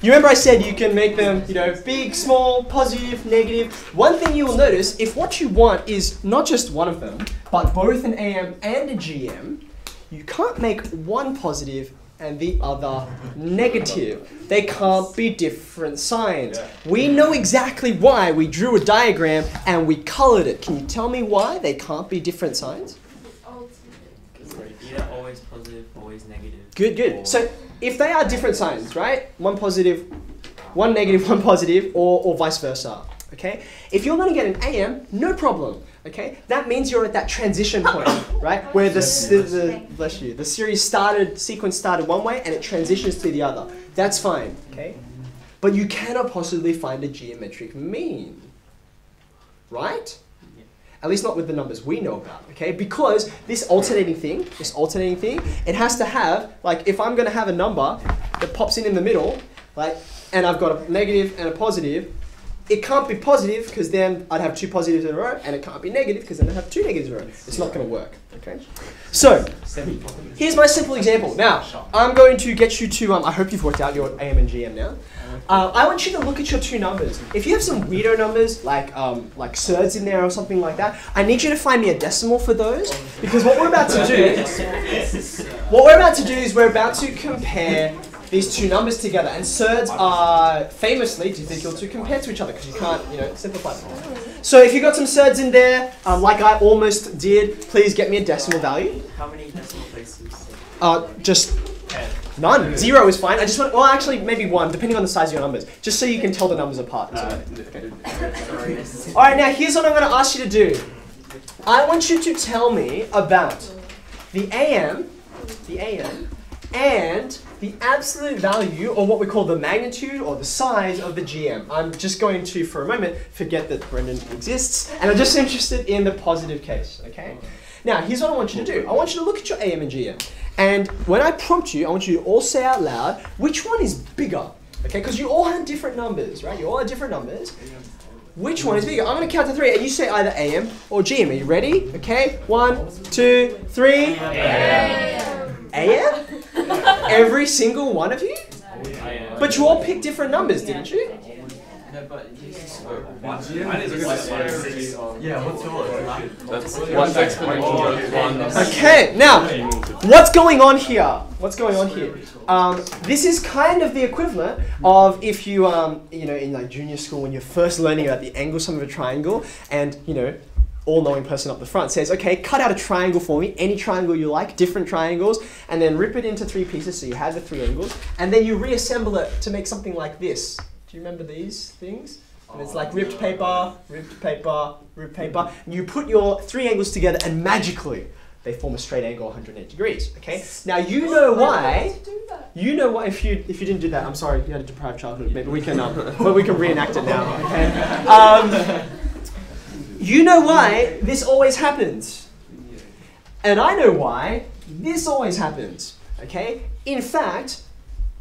You remember I said you can make them, you know, big, small, positive, negative. One thing you will notice, if what you want is not just one of them, but both an AM and a GM, you can't make one positive and the other negative. They can't be different signs. We know exactly why we drew a diagram and we colored it. Can you tell me why they can't be different signs? Either always positive, always negative. Good, good. So if they are different signs, right? One positive, one negative, one positive, or, or vice versa. Okay? If you're going to get an AM, no problem. Okay? That means you're at that transition point, right? Where the, the, the bless you, the series started, sequence started one way and it transitions to the other. That's fine. Okay? But you cannot possibly find a geometric mean. Right? At least not with the numbers we know about, okay? Because this alternating thing, this alternating thing, it has to have, like, if I'm gonna have a number that pops in in the middle, like, and I've got a negative and a positive, it can't be positive because then I'd have two positives in a row, and it can't be negative because then I'd have two negatives in a row. It's not gonna work, okay? So, here's my simple example. Now, I'm going to get you to, um, I hope you've worked out your AM and GM now. Uh, I want you to look at your two numbers. If you have some weirdo numbers, like um, like surds in there or something like that, I need you to find me a decimal for those. Because what we're about to do, what we're about to do is we're about to compare these two numbers together. And surds are famously difficult to compare to each other because you can't, you know, simplify them. So if you got some surds in there, um, like I almost did, please get me a decimal value. How many decimal places? Uh, just None. Zero is fine. I just want, well, actually, maybe one, depending on the size of your numbers, just so you can tell the numbers apart. Okay. All right, now here's what I'm going to ask you to do. I want you to tell me about the AM, the AM, and the absolute value, or what we call the magnitude or the size of the GM. I'm just going to, for a moment, forget that Brendan exists, and I'm just interested in the positive case. Okay. Now, here's what I want you to do. I want you to look at your AM and GM. And when I prompt you, I want you to all say out loud which one is bigger. Okay, because you all had different numbers, right? You all had different numbers. Which one is bigger? I'm going to count to three, and you say either AM or GM. Are you ready? Okay, one, two, three. AM. AM? Every single one of you? But you all picked different numbers, didn't you? Okay, now, what's going on here? What's going on here? Um, this is kind of the equivalent of if you, um, you know, in like junior school when you're first learning about the angle sum of a triangle, and you know, all-knowing person up the front says, okay, cut out a triangle for me, any triangle you like, different triangles, and then rip it into three pieces so you have the three angles, and then you reassemble it to make something like this. Do you remember these things? And it's like ripped paper, ripped paper, ripped paper. And you put your three angles together and magically they form a straight angle 180 degrees. Okay? Now you know why. You know why if you if you didn't do that, I'm sorry, you had a deprived childhood. Maybe we can um, but we can reenact it now. Okay? Um, you know why this always happens. And I know why this always happens. Okay? In fact,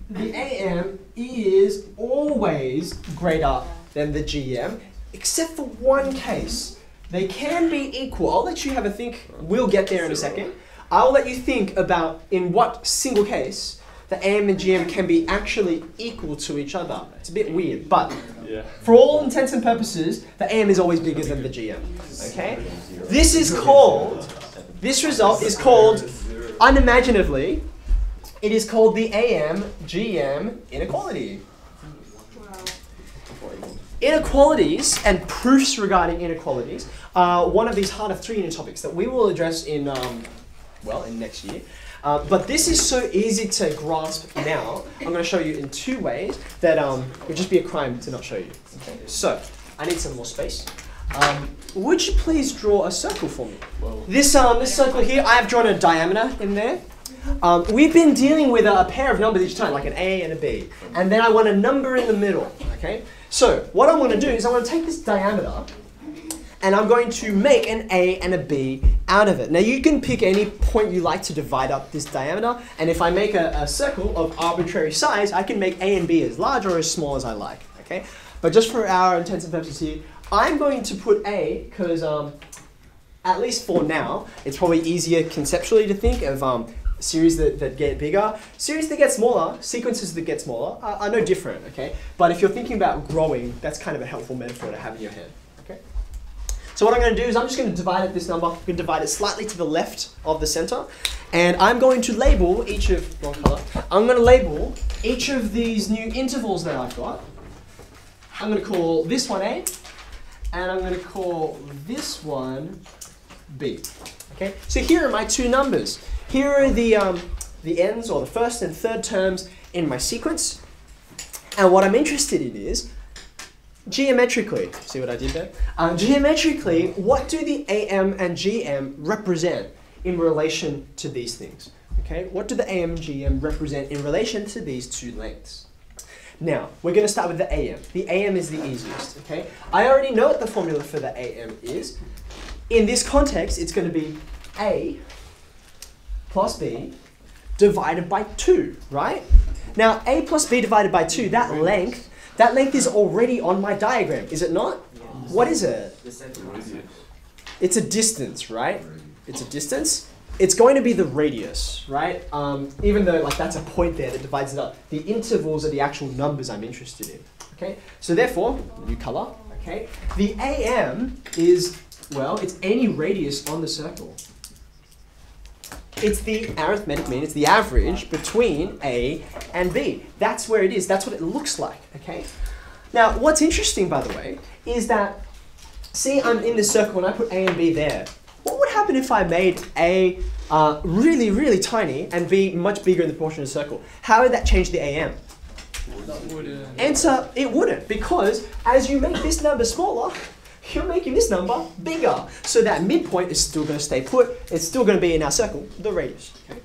the AM is always greater than the GM, except for one case. They can be equal. I'll let you have a think. We'll get there in a second. I'll let you think about in what single case the AM and GM can be actually equal to each other. It's a bit weird, but for all intents and purposes, the AM is always bigger than the GM. Okay? This is called, this result is called, unimaginatively, it is called the AM GM inequality. Inequalities and proofs regarding inequalities are one of these harder three unit topics that we will address in, um, well, in next year. Uh, but this is so easy to grasp now. I'm going to show you in two ways that um, it would just be a crime to not show you. Okay. So, I need some more space. Um, would you please draw a circle for me? This um, this circle here, I have drawn a diameter in there. Um, we've been dealing with a, a pair of numbers each time, like an A and a B. And then I want a number in the middle, okay? So what I'm going to do is I'm going to take this diameter and I'm going to make an A and a B out of it. Now you can pick any point you like to divide up this diameter, and if I make a, a circle of arbitrary size, I can make A and B as large or as small as I like, okay? But just for our intents and purposes here, I'm going to put A, because um, at least for now, it's probably easier conceptually to think of um, series that, that get bigger, series that get smaller, sequences that get smaller are, are no different, okay? But if you're thinking about growing, that's kind of a helpful metaphor to have in your head? So what I'm going to do is I'm just going to divide this number, I'm going to divide it slightly to the left of the center, and I'm going to label each of, wrong color, I'm going to label each of these new intervals that I've got. I'm going to call this one A, and I'm going to call this one B. Okay, so here are my two numbers. Here are the, um, the ends or the first and third terms in my sequence. And what I'm interested in is geometrically, see what I did there? Uh, geometrically, what do the AM and GM represent in relation to these things? Okay, what do the AM and GM represent in relation to these two lengths? Now, we're going to start with the AM. The AM is the easiest, okay? I already know what the formula for the AM is. In this context, it's going to be A plus B divided by 2, right? Now, A plus B divided by 2, that length, that length is already on my diagram, is it not? What is it? The center. It's a distance, right? It's a distance. It's going to be the radius, right? Um, even though like that's a point there that divides it up. The intervals are the actual numbers I'm interested in. Okay, so therefore, new color. Okay, the AM is well, it's any radius on the circle. It's the arithmetic mean. It's the average between A and B. That's where it is. That's what it looks like. Okay. Now, what's interesting, by the way, is that see, I'm in this circle and I put A and B there. What would happen if I made A uh, really, really tiny and B much bigger in the proportion of the circle? How would that change the AM? Answer, it wouldn't, because as you make this number smaller, you're making this number bigger. So that midpoint is still going to stay put. It's still going to be in our circle, the radius. Okay?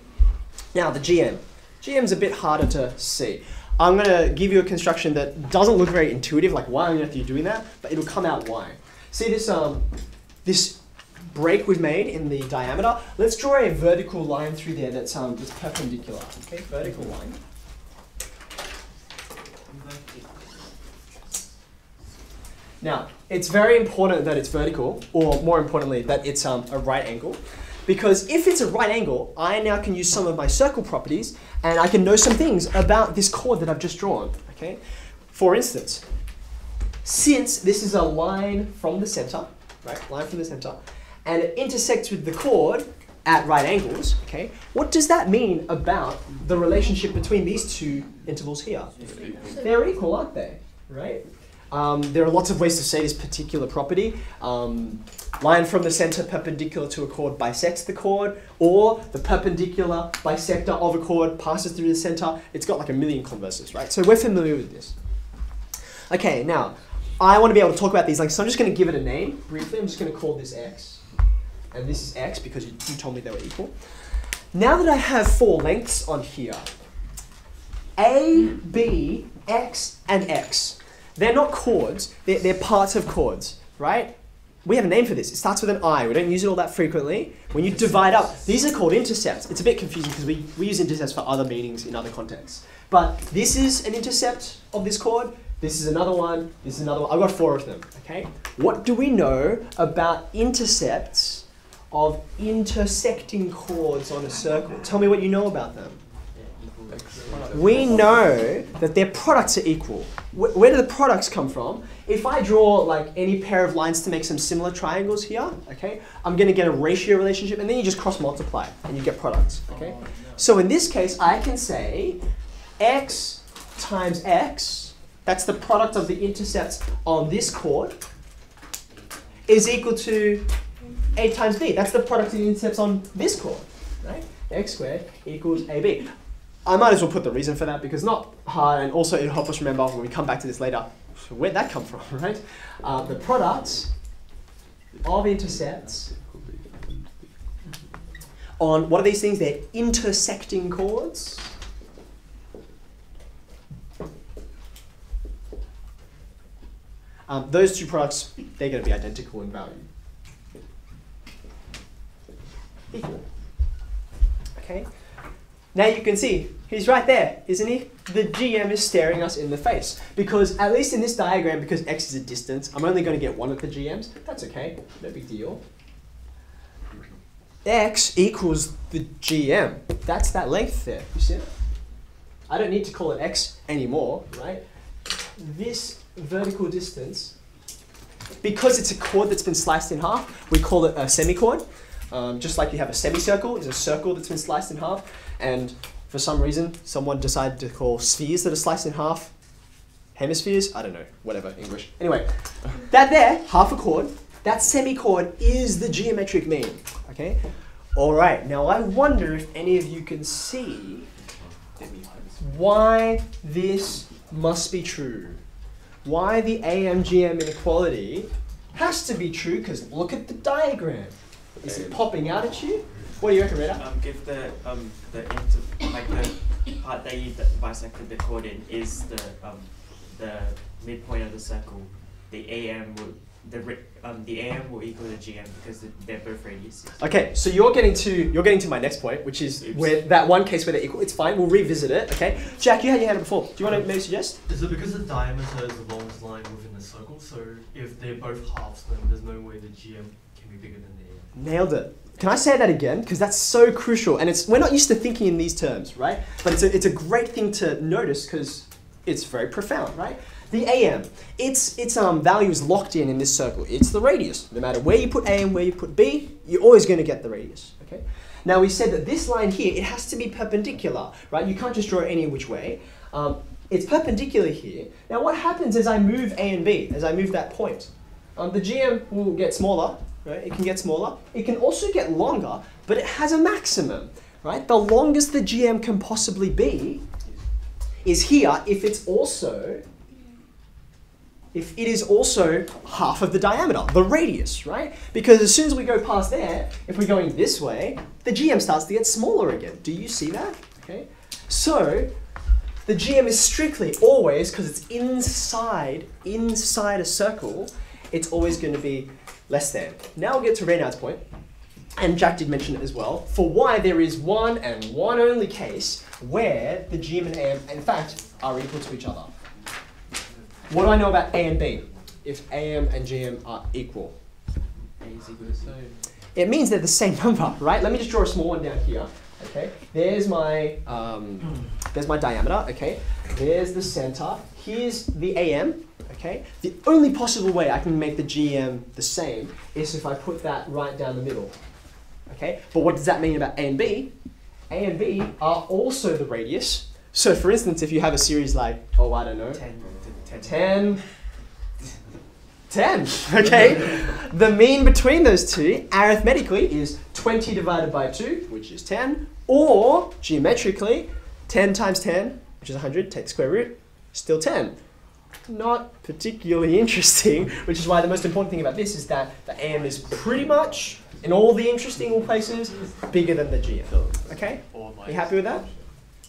Now the GM. GM's a bit harder to see. I'm going to give you a construction that doesn't look very intuitive, like why on earth are you doing that? But it'll come out why. See this, um, this break we've made in the diameter? Let's draw a vertical line through there that's, um, that's perpendicular. Okay, vertical line. Now, it's very important that it's vertical, or more importantly, that it's um, a right angle. Because if it's a right angle, I now can use some of my circle properties and I can know some things about this chord that I've just drawn. Okay? For instance, since this is a line from the center, right, line from the center, and it intersects with the chord at right angles, okay, what does that mean about the relationship between these two intervals here? They're equal, aren't they? Right? Um, there are lots of ways to say this particular property. Um, line from the center perpendicular to a chord bisects the chord, or the perpendicular bisector of a chord passes through the center. It's got like a million converses, right? So we're familiar with this. Okay, now I want to be able to talk about these lengths, so I'm just going to give it a name briefly. I'm just going to call this x, and this is x because you, you told me they were equal. Now that I have four lengths on here, a, b, x, and x. They're not chords, they're, they're parts of chords, right? We have a name for this. It starts with an I. We don't use it all that frequently. When you divide up, these are called intercepts. It's a bit confusing because we, we use intercepts for other meanings in other contexts. But this is an intercept of this chord. This is another one. This is another one. I've got four of them. Okay. What do we know about intercepts of intersecting chords on a circle? Tell me what you know about them. We know that their products are equal. Wh- Where do the products come from? If I draw like any pair of lines to make some similar triangles here, okay, I'm going to get a ratio relationship, and then you just cross multiply and you get products. Okay. So in this case, I can say x times x. That's the product of the intercepts on this chord is equal to a times b. That's the product of the intercepts on this chord, right? x squared equals ab. I might as well put the reason for that because not and also it'll help us remember when we come back to this later. Where'd that come from, right? Uh, the product of intercepts on what are these things? They're intersecting chords. Um, those two products, they're going to be identical in value. Equal. Okay. Now you can see he's right there, isn't he? The GM is staring us in the face because at least in this diagram, because x is a distance, I'm only going to get one of the GMs. That's okay, no big deal. x equals the GM. That's that length there. You see it? I don't need to call it x anymore, right? This vertical distance, because it's a chord that's been sliced in half, we call it a semichord. Um, just like you have a semicircle, is a circle that's been sliced in half, and for some reason, someone decided to call spheres that are sliced in half hemispheres. I don't know, whatever English. Anyway, that there, half a chord, that semichord is the geometric mean. Okay. All right. Now I wonder if any of you can see why this must be true. Why the AMGM inequality has to be true because look at the diagram. Is it popping out at you? What do you reckon, Rita? Um, if the um the inter like the part that you d- bisected the chord in is the um the midpoint of the circle, the AM will the um the AM will equal the GM because they're both radiuses. Okay, so you're getting to you're getting to my next point, which is Oops. where that one case where they're equal. It's fine. We'll revisit it. Okay, Jack, you had your hand up before. Do you want to maybe suggest? Is it because the diameter is the longest line within the circle? So if they're both halves, then there's no way the GM can be bigger than the AM. Nailed it. Can I say that again? Because that's so crucial, and it's we're not used to thinking in these terms, right? But it's a it's a great thing to notice because it's very profound, right? The AM, its its um value is locked in in this circle. It's the radius. No matter where you put A and where you put B, you're always going to get the radius. Okay. Now we said that this line here, it has to be perpendicular, right? You can't just draw it any which way. Um, it's perpendicular here. Now what happens as I move A and B, as I move that point? Um, the GM will get smaller, right? It can get smaller. It can also get longer, but it has a maximum, right? The longest the GM can possibly be is here if it's also if it is also half of the diameter, the radius, right? Because as soon as we go past there, if we're going this way, the GM starts to get smaller again. Do you see that? Okay. So the GM is strictly always, because it's inside, inside a circle, it's always going to be less than. Now we'll get to Reynard's point, and Jack did mention it as well, for why there is one and one only case where the GM and AM, in fact, are equal to each other. What do I know about A and B? If AM and GM are equal. A is equal to. It means they're the same number, right? Let me just draw a small one down here. Okay, there's my um, there's my diameter. Okay, there's the center. Here's the AM. Okay, the only possible way I can make the GM the same is if I put that right down the middle. Okay, but what does that mean about A and B? A and B are also the radius. So, for instance, if you have a series like oh I don't know, Ten ten. 10 10 okay the mean between those two arithmetically is 20 divided by 2 which is 10 or geometrically 10 times 10 which is 100 take the square root still 10 not particularly interesting which is why the most important thing about this is that the am is pretty much in all the interesting places bigger than the gm okay? You happy with that